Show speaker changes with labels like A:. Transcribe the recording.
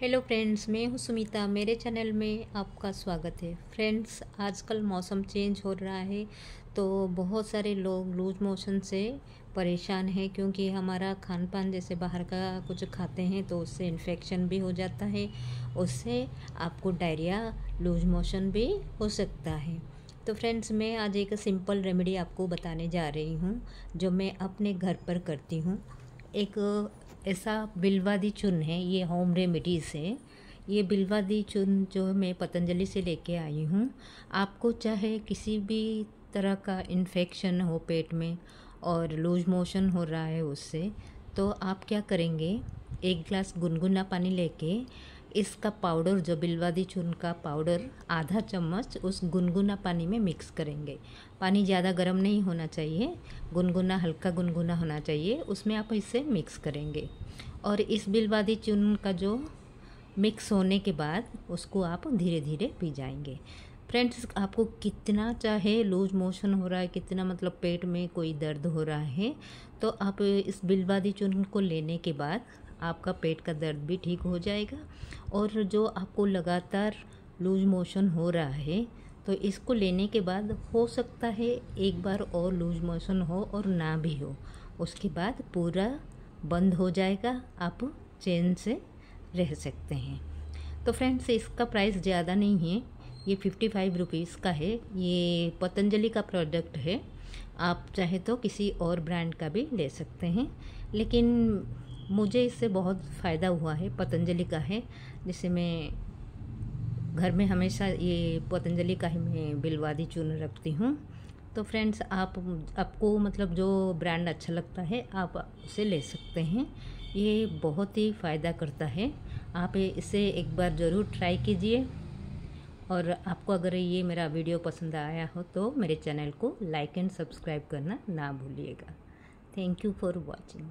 A: Hello friends मैं हूँ सुमिता। मेरे चैनल में आपका स्वागत है। फ्रेंड्स आजकल मौसम चेंज हो रहा है तो बहुत सारे लोग लूज मोशन से परेशान हैं क्योंकि हमारा खान पान जैसे बाहर का कुछ खाते हैं तो उससे इन्फेक्शन भी हो जाता है, उससे आपको डायरिया लूज मोशन भी हो सकता है। तो फ्रेंड्स मैं आज एक सिंपल रेमेडी आपको बताने जा रही हूँ, जो मैं अपने घर पर करती हूँ। एक ऐसा बिलवादी चूर्ण है, ये होम रेमेडीज़ है ये बिलवादी चूर्ण जो मैं पतंजलि से लेके आई हूँ। आपको चाहे किसी भी तरह का इन्फेक्शन हो पेट में और लूज मोशन हो रहा है उससे तो आप क्या करेंगे? एक गिलास गुनगुना पानी लेके इसका पाउडर, जो बिलवादी चूर्ण का पाउडर, आधा चम्मच उस गुनगुना पानी में मिक्स करेंगे। पानी ज़्यादा गर्म नहीं होना चाहिए, गुनगुना, हल्का गुनगुना होना चाहिए, उसमें आप इसे मिक्स करेंगे। और इस बिलवादी चूर्ण का जो मिक्स होने के बाद, उसको आप धीरे धीरे पी जाएँगे। फ्रेंड्स, आपको कितना चाहे लूज मोशन हो रहा है, कितना मतलब पेट में कोई दर्द हो रहा है तो आप इस बिलवादी चूर्ण को लेने के बाद आपका पेट का दर्द भी ठीक हो जाएगा। और जो आपको लगातार लूज मोशन हो रहा है तो इसको लेने के बाद हो सकता है एक बार और लूज मोशन हो और ना भी हो। उसके बाद पूरा बंद हो जाएगा। आप चैन से रह सकते हैं। तो फ्रेंड्स, इसका प्राइस ज़्यादा नहीं है। ये फिफ्टी फाइव रुपीज़ का है। ये पतंजलि का प्रोडक्ट है। आप चाहे तो किसी और ब्रांड का भी ले सकते हैं। लेकिन मुझे इससे बहुत फ़ायदा हुआ है, पतंजलि का है। जिसे मैं घर में हमेशा ये पतंजलि का ही मैं बिलवादी चूर्ण रखती हूँ। तो फ्रेंड्स, आप, आपको मतलब जो ब्रांड अच्छा लगता है, आप उसे ले सकते हैं। ये बहुत ही फ़ायदा करता है। आप इसे एक बार ज़रूर ट्राई कीजिए। और आपको अगर ये मेरा वीडियो पसंद आया हो तो मेरे चैनल को लाइक एंड सब्सक्राइब करना ना भूलिएगा। Thank you for watching.